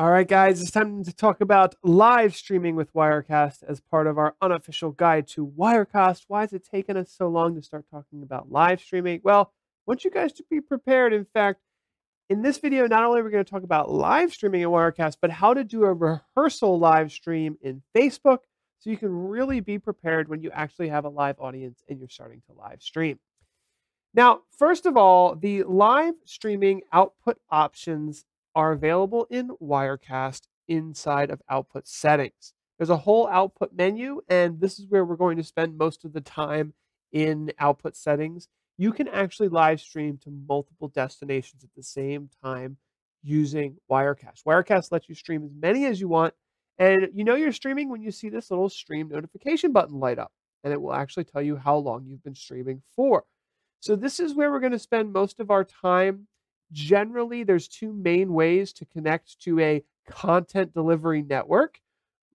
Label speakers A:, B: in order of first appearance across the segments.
A: All right, guys, it's time to talk about live streaming with Wirecast as part of our unofficial guide to Wirecast. Why has it taken us so long to start talking about live streaming? Well, I want you guys to be prepared. In fact, in this video, not only are we going to talk about live streaming in Wirecast, but how to do a rehearsal live stream in Facebook so you can really be prepared when you actually have a live audience and you're starting to live stream. Now, first of all, the live streaming output options are available in Wirecast inside of output settings. There's a whole output menu, and this is where we're going to spend most of the time in output settings. You can actually live stream to multiple destinations at the same time using Wirecast. Wirecast lets you stream as many as you want, and you know you're streaming when you see this little stream notification button light up, and it will actually tell you how long you've been streaming for. So this is where we're going to spend most of our time generally there's two main ways to connect to a content delivery network.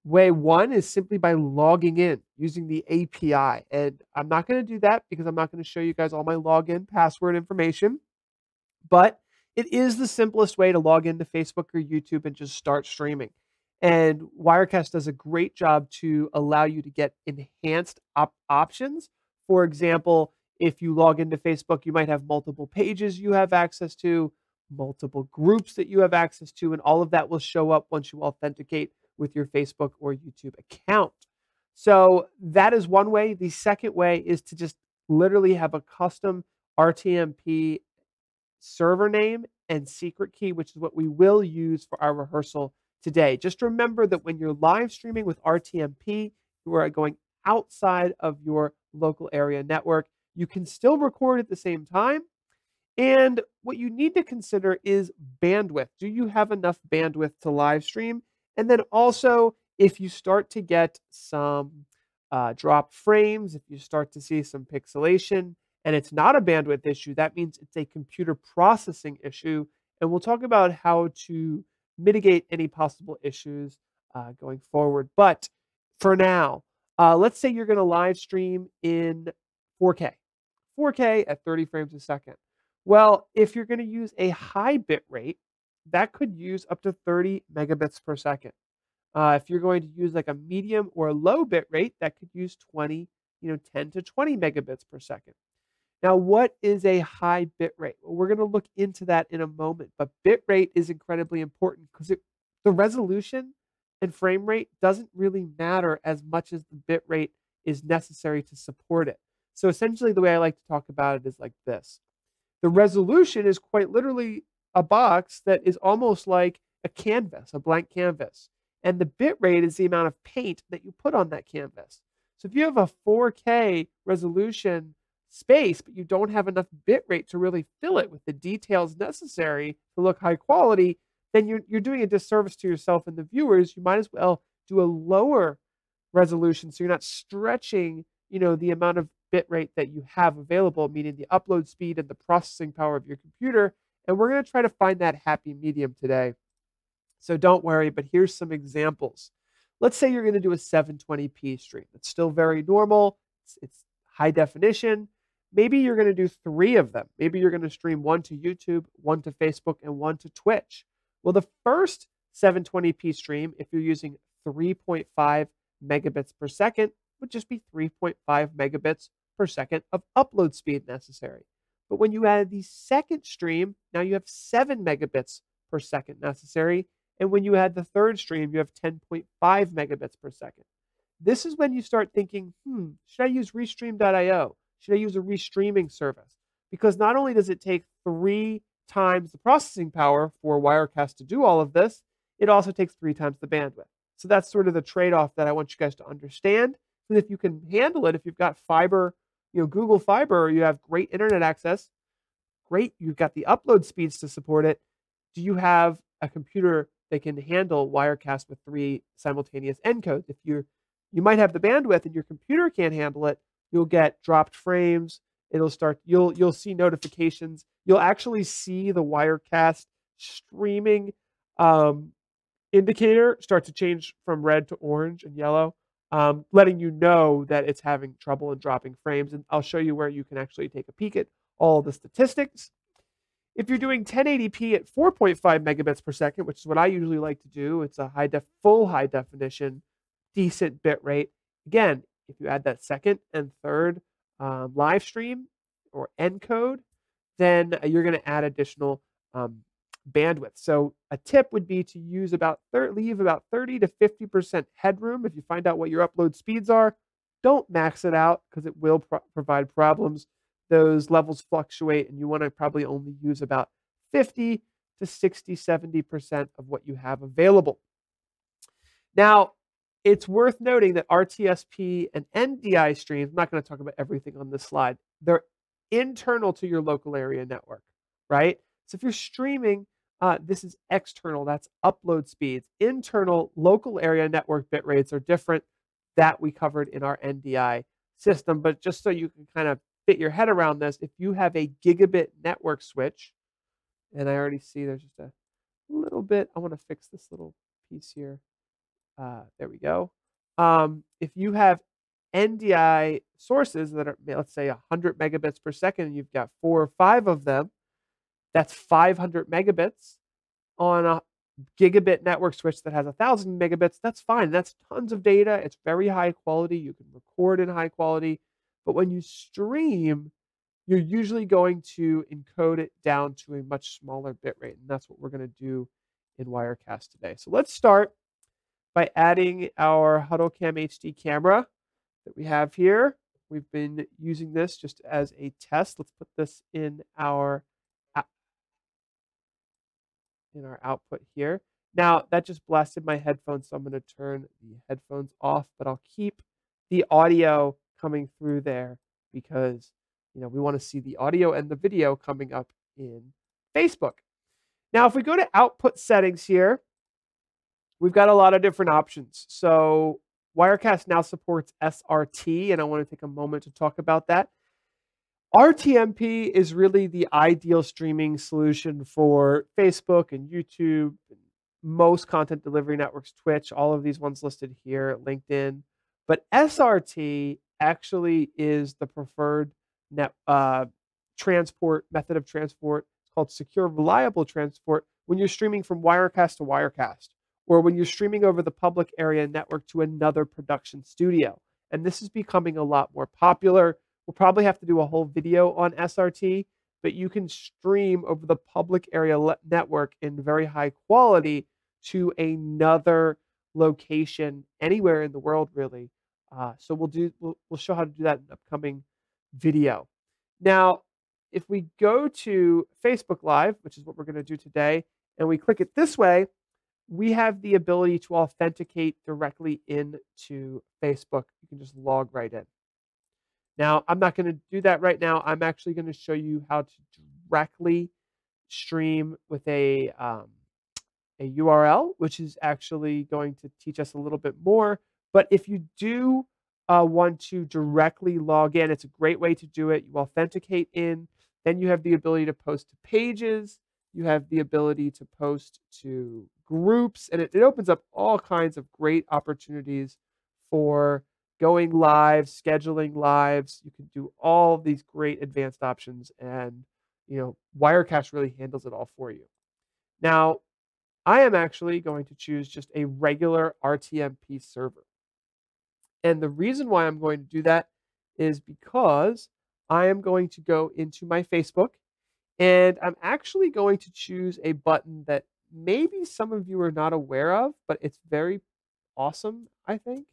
A: Way one is simply by logging in using the API. And I'm not going to do that because I'm not going to show you guys all my login password information. But it is the simplest way to log into Facebook or YouTube and just start streaming. And Wirecast does a great job to allow you to get enhanced op- options. For example, if you log into Facebook, you might have multiple pages you have access to, multiple groups that you have access to, and all of that will show up once you authenticate with your Facebook or YouTube account. So that is one way. The second way is to just literally have a custom RTMP server name and secret key, which is what we will use for our rehearsal today. Just remember that when you're live streaming with RTMP, you are going outside of your local area network. You can still record at the same time. And what you need to consider is bandwidth. Do you have enough bandwidth to live stream? And then also, if you start to get some uh, dropped frames, if you start to see some pixelation, and it's not a bandwidth issue, that means it's a computer processing issue. And we'll talk about how to mitigate any possible issues uh, going forward. But for now, uh, let's say you're going to live stream in 4K. 4K at 30 frames a second. Well, if you're going to use a high bit rate, that could use up to 30 megabits per second. Uh, if you're going to use like a medium or a low bit rate, that could use 20, you know, 10 to 20 megabits per second. Now, what is a high bit rate? Well, we're going to look into that in a moment, but bit rate is incredibly important because the resolution and frame rate doesn't really matter as much as the bit rate is necessary to support it. So essentially, the way I like to talk about it is like this the resolution is quite literally a box that is almost like a canvas, a blank canvas. And the bit rate is the amount of paint that you put on that canvas. So if you have a 4K resolution space, but you don't have enough bit rate to really fill it with the details necessary to look high quality, then you're, you're doing a disservice to yourself and the viewers. You might as well do a lower resolution so you're not stretching, you know, the amount of bit rate that you have available, meaning the upload speed and the processing power of your computer. And we're going to try to find that happy medium today. So don't worry, but here's some examples. Let's say you're going to do a 720p stream. It's still very normal. It's, it's high definition. Maybe you're going to do three of them. Maybe you're going to stream one to YouTube, one to Facebook, and one to Twitch. Well, the first 720p stream, if you're using 3.5 megabits per second, would just be 3.5 megabits per second of upload speed necessary. But when you add the second stream, now you have 7 megabits per second necessary. And when you add the third stream, you have 10.5 megabits per second. This is when you start thinking, hmm, should I use Restream.io? Should I use a restreaming service? Because not only does it take three times the processing power for Wirecast to do all of this, it also takes three times the bandwidth. So that's sort of the trade off that I want you guys to understand. Because if you can handle it, if you've got fiber you know, Google Fiber, you have great internet access. Great, you've got the upload speeds to support it. Do you have a computer that can handle Wirecast with three simultaneous encodes? If you're you might have the bandwidth and your computer can't handle it, you'll get dropped frames. It'll start you'll you'll see notifications. You'll actually see the Wirecast streaming um, indicator start to change from red to orange and yellow um, letting you know that it's having trouble and dropping frames. And I'll show you where you can actually take a peek at all the statistics. If you're doing 1080p at 4.5 megabits per second, which is what I usually like to do, it's a high def, full high definition, decent bit rate. Again, if you add that second and third um, live stream or encode, then you're going to add additional um, bandwidth. So a tip would be to use about thir- leave about 30 to 50% headroom. If you find out what your upload speeds are, don't max it out because it will pro- provide problems those levels fluctuate and you want to probably only use about 50 to 60, 70% of what you have available. Now, it's worth noting that RTSP and NDI streams, I'm not going to talk about everything on this slide, they're internal to your local area network, right? So if you're streaming, uh, this is external, that's upload speeds. Internal local area network bit rates are different that we covered in our NDI system. But just so you can kind of fit your head around this, if you have a gigabit network switch, and I already see there's just a little bit, I want to fix this little piece here. Uh, there we go. Um, if you have NDI sources that are, let's say, 100 megabits per second, and you've got four or five of them, that's 500 megabits on a gigabit network switch that has a thousand megabits. That's fine. That's tons of data. It's very high quality. You can record in high quality. But when you stream, you're usually going to encode it down to a much smaller bit rate. And that's what we're going to do in Wirecast today. So let's start by adding our HuddleCam HD camera that we have here. We've been using this just as a test. Let's put this in our in our output here. Now that just blasted my headphones, so I'm going to turn the headphones off, but I'll keep the audio coming through there because you know we want to see the audio and the video coming up in Facebook. Now, if we go to output settings here, we've got a lot of different options. So Wirecast now supports SRT, and I want to take a moment to talk about that. RTMP is really the ideal streaming solution for Facebook and YouTube, most content delivery networks, Twitch, all of these ones listed here, LinkedIn. But SRT actually is the preferred net uh, transport method of transport. It's called secure, reliable transport when you're streaming from Wirecast to Wirecast, or when you're streaming over the public area network to another production studio. And this is becoming a lot more popular. We'll probably have to do a whole video on SRT, but you can stream over the public area network in very high quality to another location anywhere in the world, really, uh, so we'll do we'll, we'll show how to do that in an upcoming video. Now, if we go to Facebook Live, which is what we're going to do today, and we click it this way, we have the ability to authenticate directly into Facebook. You can just log right in. Now, I'm not going to do that right now. I'm actually going to show you how to directly stream with a um, a URL, which is actually going to teach us a little bit more but if you do uh, want to directly log in, it's a great way to do it. You authenticate in, then you have the ability to post to pages, you have the ability to post to groups, and it, it opens up all kinds of great opportunities for going live, scheduling lives. You can do all these great advanced options, and you know Wirecast really handles it all for you. Now, I am actually going to choose just a regular RTMP server. And the reason why I'm going to do that is because I am going to go into my Facebook and I'm actually going to choose a button that maybe some of you are not aware of, but it's very awesome, I think,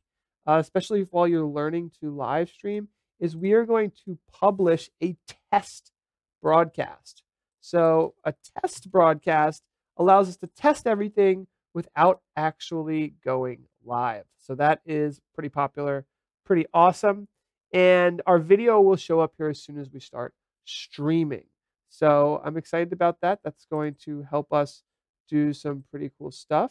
A: uh, especially while you're learning to live stream, is we are going to publish a test broadcast. So a test broadcast allows us to test everything without actually going live. So that is pretty popular, pretty awesome. And our video will show up here as soon as we start streaming. So I'm excited about that. That's going to help us do some pretty cool stuff.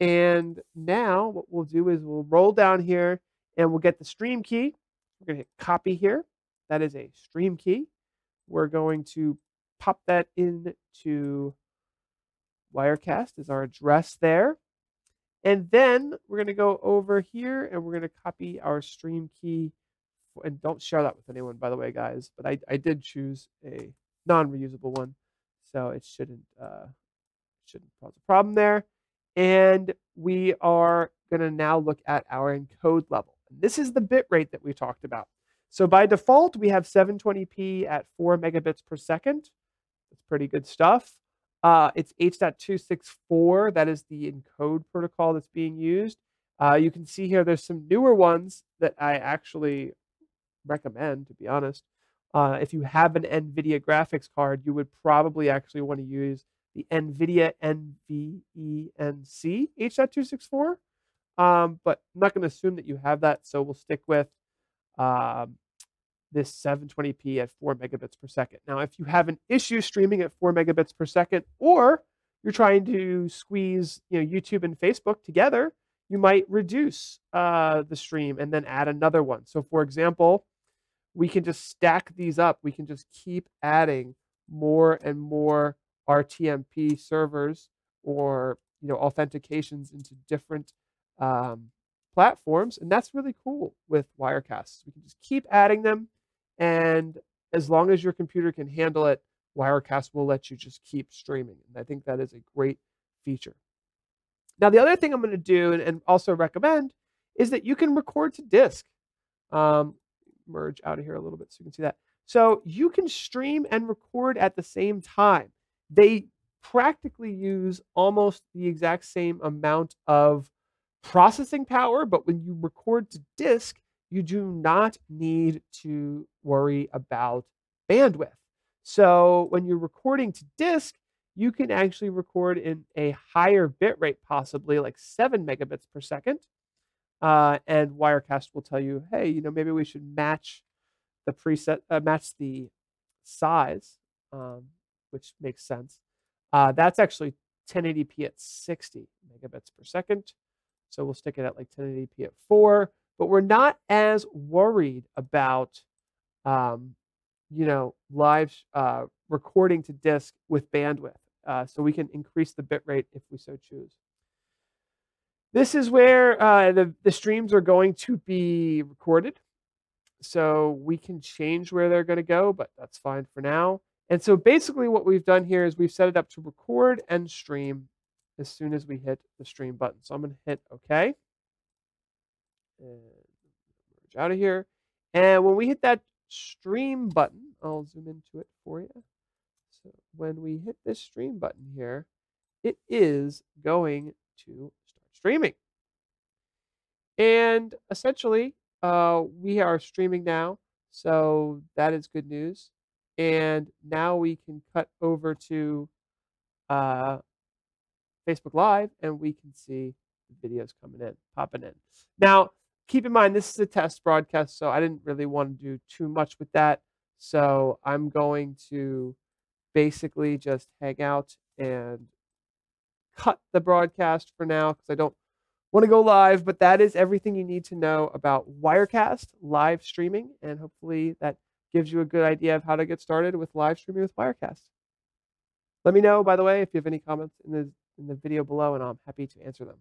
A: And now what we'll do is we'll roll down here and we'll get the stream key. We're going to hit copy here. That is a stream key. We're going to pop that into Wirecast is our address there. And then we're going to go over here and we're going to copy our stream key. And don't share that with anyone, by the way, guys. But I, I did choose a non reusable one. so it shouldn't uh, shouldn't cause a problem there. And we are going to now look at our encode level. This is the bit rate that we talked about. So by default, we have 720p at 4 megabits per second. That's pretty good stuff. Uh, it's H.264. That is the encode protocol that's being used. Uh, you can see here there's some newer ones that I actually recommend, to be honest. Uh, if you have an NVIDIA graphics card, you would probably actually want to use the NVIDIA NVENC H.264. Um, but I'm not going to assume that you have that, so we'll stick with um, this 720p at 4 megabits per second. Now, if you have an issue streaming at 4 megabits per second, or you're trying to squeeze you know, YouTube and Facebook together, you might reduce uh, the stream and then add another one. So, for example, we can just stack these up. We can just keep adding more and more RTMP servers or you know authentications into different um, platforms, and that's really cool with Wirecasts. We can just keep adding them, and as long as your computer can handle it, Wirecast will let you just keep streaming. And I think that is a great feature. Now, the other thing I'm going to do and, also recommend is that you can record to disk. Um, merge out of here a little bit so you can see that. So you can stream and record at the same time. They practically use almost the exact same amount of processing power, but when you record to disk, you do not need to worry about bandwidth. So when you're recording to disk, you can actually record in a higher bit rate, possibly like seven megabits per second. Uh, and Wirecast will tell you, hey, you know, maybe we should match the preset, uh, match the size, um, which makes sense. Uh, that's actually 1080p at 60 megabits per second. So we'll stick it at like 1080p at four, but we're not as worried about, um, you know, live uh, recording to disk with bandwidth. Uh, so we can increase the bit rate if we so choose. This is where uh, the, the streams are going to be recorded. So we can change where they're going to go, but that's fine for now. And so basically what we've done here is we've set it up to record and stream as soon as we hit the stream button. So I'm going to hit OK. And merge out of here. And when we hit that stream button, I'll zoom into it for you. So when we hit this stream button here, it is going to start streaming. And essentially, uh, we are streaming now. So that is good news. And now we can cut over to uh, Facebook Live and we can see the videos coming in, popping in. Now, keep in mind, this is a test broadcast, so I didn't really want to do too much with that. So I'm going to basically just hang out and cut the broadcast for now because I don't want to go live. But that is everything you need to know about Wirecast live streaming. And hopefully that gives you a good idea of how to get started with live streaming with Wirecast. Let me know, by the way, if you have any comments in the in the video below, and I'm happy to answer them.